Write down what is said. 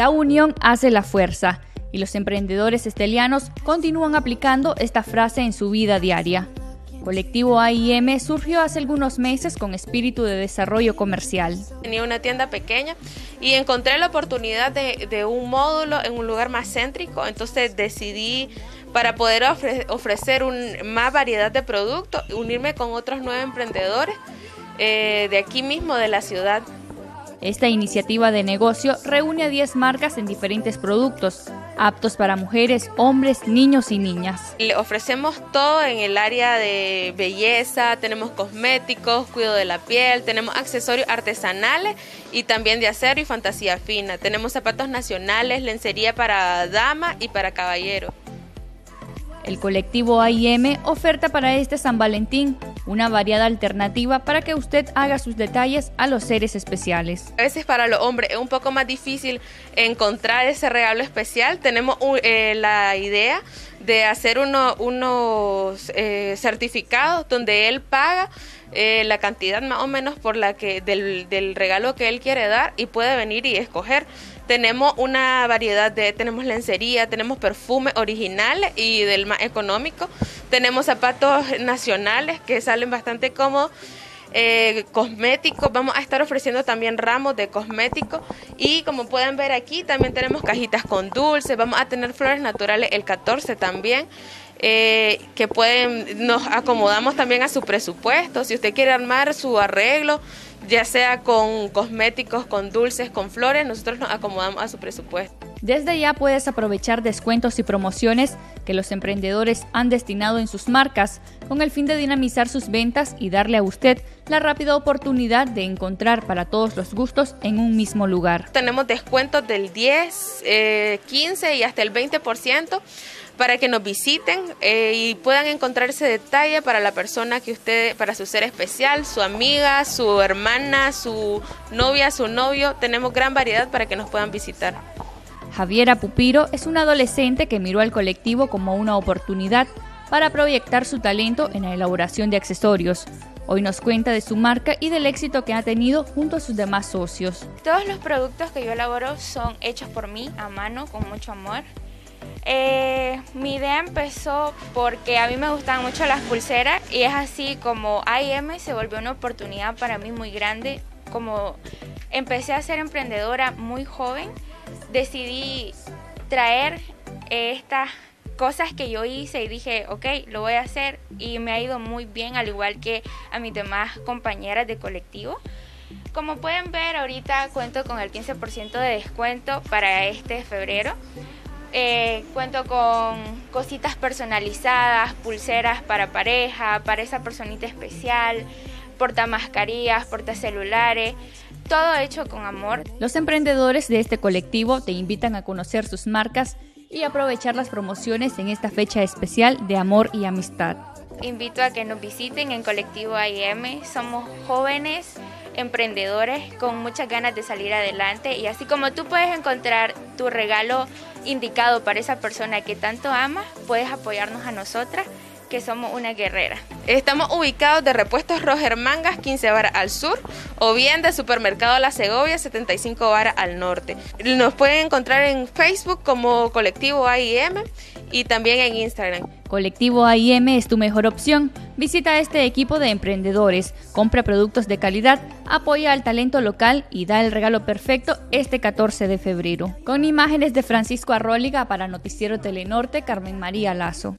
La unión hace la fuerza y los emprendedores estelianos continúan aplicando esta frase en su vida diaria. Colectivo AIM surgió hace algunos meses con espíritu de desarrollo comercial. Tenía una tienda pequeña y encontré la oportunidad de, un módulo en un lugar más céntrico, entonces decidí para poder ofrecer más variedad de productos, unirme con otros nueve emprendedores eh, de aquí mismo, de la ciudad. Esta iniciativa de negocio reúne a 10 marcas en diferentes productos, aptos para mujeres, hombres, niños y niñas. Le ofrecemos todo en el área de belleza, tenemos cosméticos, cuidado de la piel, tenemos accesorios artesanales y también de acero y fantasía fina. Tenemos zapatos nacionales, lencería para dama y para caballero. El colectivo AIM oferta para este San Valentín una variada alternativa para que usted haga sus detalles a los seres especiales. A veces para los hombres es un poco más difícil encontrar ese regalo especial. Tenemos eh, la idea de hacer unos eh, certificados donde él paga eh, la cantidad más o menos por la que del, del regalo que él quiere dar y puede venir y escoger. Tenemos una variedad de, tenemos lencería, tenemos perfumes originales y del más económico, tenemos zapatos nacionales que salen bastante cómodos. Eh, cosméticos, vamos a estar ofreciendo también ramos de cosméticos y como pueden ver aquí también tenemos cajitas con dulces, vamos a tener flores naturales el 14 también. Eh, que pueden, nos acomodamos también a su presupuesto, si usted quiere armar su arreglo, ya sea con cosméticos, con dulces, con flores, nosotros nos acomodamos a su presupuesto. Desde ya puedes aprovechar descuentos y promociones que los emprendedores han destinado en sus marcas con el fin de dinamizar sus ventas y darle a usted la rápida oportunidad de encontrar para todos los gustos en un mismo lugar. Tenemos descuentos del 10, 15 eh, y hasta el 20% para que nos visiten eh, y puedan encontrar ese detalle para la persona que usted, para su ser especial, su amiga, su hermana, su novia, su novio. Tenemos gran variedad para que nos puedan visitar. Javiera Pupiro es una adolescente que miró al colectivo como una oportunidad para proyectar su talento en la elaboración de accesorios. Hoy nos cuenta de su marca y del éxito que ha tenido junto a sus demás socios. Todos los productos que yo elaboro son hechos por mí a mano, con mucho amor. Eh, mi idea empezó porque a mí me gustaban mucho las pulseras y es así como AIM se volvió una oportunidad para mí muy grande. Como empecé a ser emprendedora muy joven, decidí traer estas cosas que yo hice y dije, ok, lo voy a hacer y me ha ido muy bien, al igual que a mis demás compañeras de colectivo. Como pueden ver, ahorita cuento con el 15% de descuento para este febrero. Eh, cuento con cositas personalizadas, pulseras para pareja, para esa personita especial, portamascarillas, celulares, todo hecho con amor. Los emprendedores de este colectivo te invitan a conocer sus marcas y aprovechar las promociones en esta fecha especial de amor y amistad. Invito a que nos visiten en Colectivo AIM. Somos jóvenes emprendedores con muchas ganas de salir adelante y así como tú puedes encontrar tu regalo indicado para esa persona que tanto ama, puedes apoyarnos a nosotras que somos una guerrera. Estamos ubicados de Repuestos Roger Mangas 15 varas al sur o bien de Supermercado La Segovia 75 varas al norte. Nos pueden encontrar en Facebook como Colectivo AIM y también en Instagram. Colectivo AIM es tu mejor opción. Visita este equipo de emprendedores, compra productos de calidad, apoya al talento local y da el regalo perfecto este 14 de febrero. Con imágenes de Francisco Arróliga para Noticiero Telenorte, Carmen María Lazo.